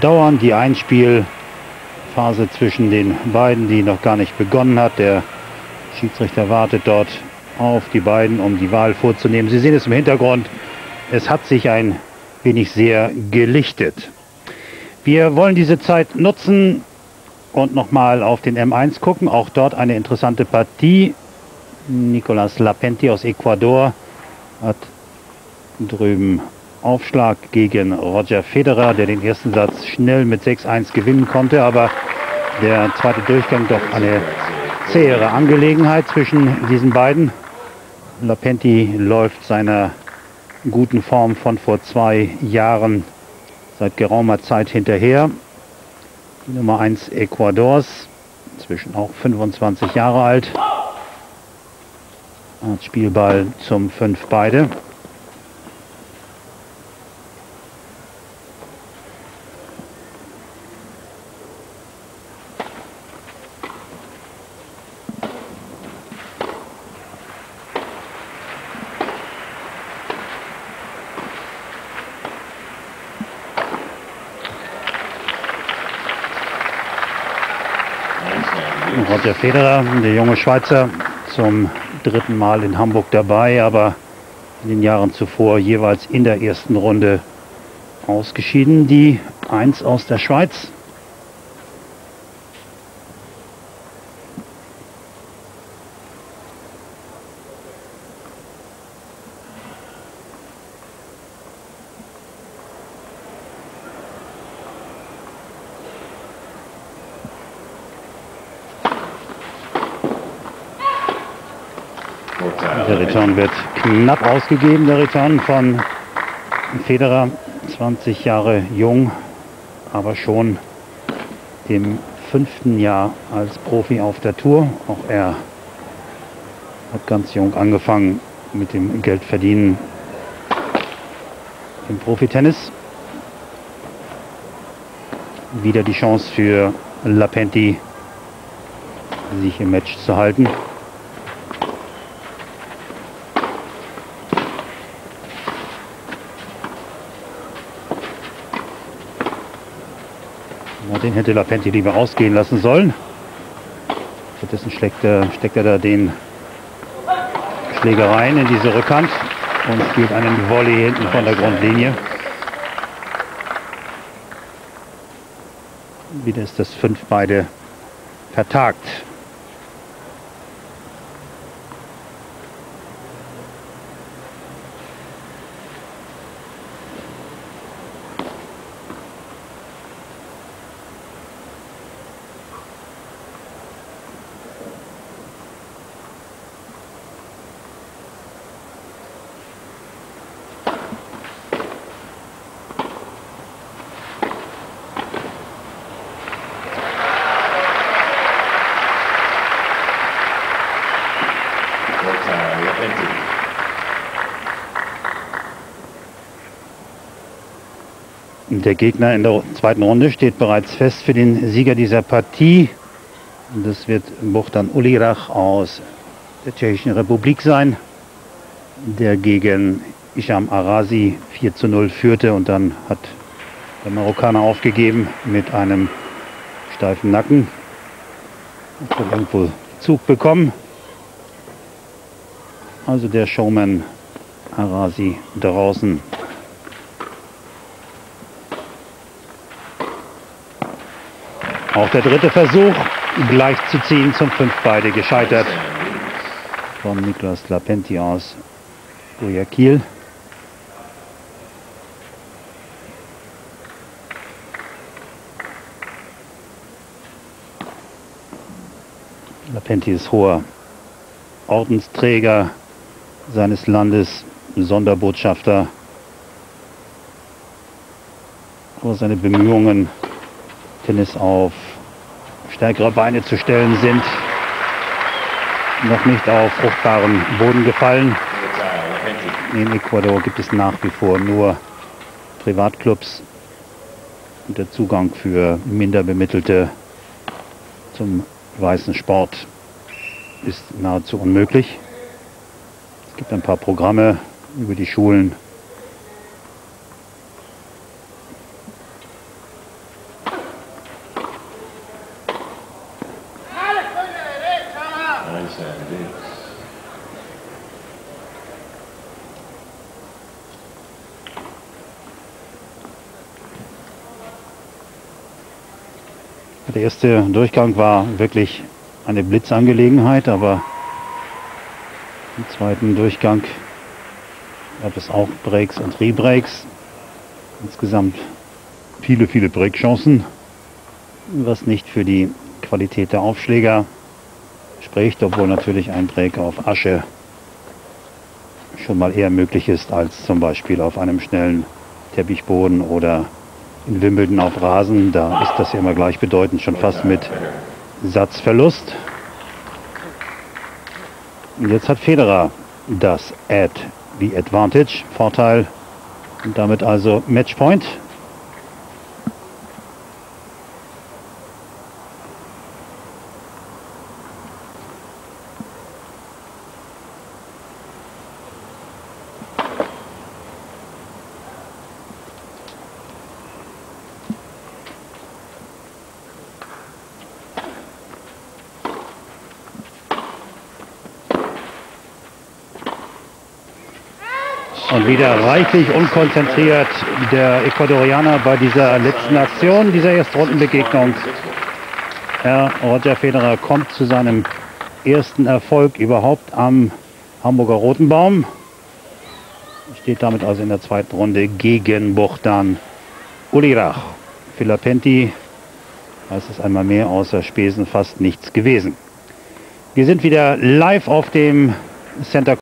dauern. Die Einspielphase zwischen den beiden, die noch gar nicht begonnen hat. Der Schiedsrichter wartet dort auf die beiden, um die Wahl vorzunehmen. Sie sehen es im Hintergrund. Es hat sich ein wenig sehr gelichtet. Wir wollen diese Zeit nutzen und nochmal auf den M1 gucken. Auch dort eine interessante Partie. Nicolas Lapenti aus Ecuador hat drüben Aufschlag gegen Roger Federer, der den ersten Satz schnell mit 6-1 gewinnen konnte, aber der zweite Durchgang doch eine zähere Angelegenheit zwischen diesen beiden. Lapenti läuft seiner guten Form von vor zwei Jahren seit geraumer Zeit hinterher. Die Nummer 1 Ecuadors, inzwischen auch 25 Jahre alt. Spielball zum 5 beide. Roger Federer, der junge Schweizer, zum dritten Mal in Hamburg dabei, aber in den Jahren zuvor jeweils in der ersten Runde ausgeschieden. Die Eins aus der Schweiz. Der Return wird knapp ausgegeben, der Return von Federer, 20 Jahre jung, aber schon im fünften Jahr als Profi auf der Tour. Auch er hat ganz jung angefangen mit dem Geldverdienen im Profitennis. Wieder die Chance für Lapenti, sich im Match zu halten. Den hätte Lapenti lieber ausgehen lassen sollen. Stattdessen steckt er, steckt er da den Schläger rein in diese Rückhand und spielt einen Volley hinten von der Grundlinie. Wieder ist das 5 beide vertagt. Der Gegner in der zweiten Runde steht bereits fest für den Sieger dieser Partie. Das wird Buchtan Ulirach aus der Tschechischen Republik sein, der gegen Isham Arasi 4 zu 0 führte und dann hat der Marokkaner aufgegeben mit einem steifen Nacken. Hat irgendwo Zug bekommen. Also der Showman Arasi draußen. Auch der dritte Versuch, gleich zu ziehen zum 5 beide gescheitert von Niklas Lapenti aus Guayaquil. Lapenti ist hoher Ordensträger seines Landes, Sonderbotschafter. Aber seine Bemühungen, Tennis auf stärkere Beine zu stellen, sind noch nicht auf fruchtbaren Boden gefallen. In Ecuador gibt es nach wie vor nur Privatclubs und der Zugang für Minderbemittelte zum weißen Sport ist nahezu unmöglich. Es gibt ein paar Programme über die Schulen. Der erste Durchgang war wirklich eine Blitzangelegenheit, aber im zweiten Durchgang gab es auch Breaks und Rebreaks. Insgesamt viele, viele Breakchancen, was nicht für die Qualität der Aufschläger spricht, obwohl natürlich ein Break auf Asche schon mal eher möglich ist als zum Beispiel auf einem schnellen Teppichboden oder in Wimbledon auf Rasen. Da ist das ja immer gleichbedeutend, schon fast mit Satzverlust. Und jetzt hat Federer das Ad, the Advantage, Vorteil und damit also Matchpoint. Und wieder reichlich unkonzentriert der Ecuadorianer bei dieser letzten Aktion, dieser Erstrundenbegegnung. Herr Roger Federer kommt zu seinem ersten Erfolg überhaupt am Hamburger Rotenbaum. Steht damit also in der zweiten Runde gegen Buchtan Ulirach. Filapenti heißt es einmal mehr, außer Spesen fast nichts gewesen. Wir sind wieder live auf dem Center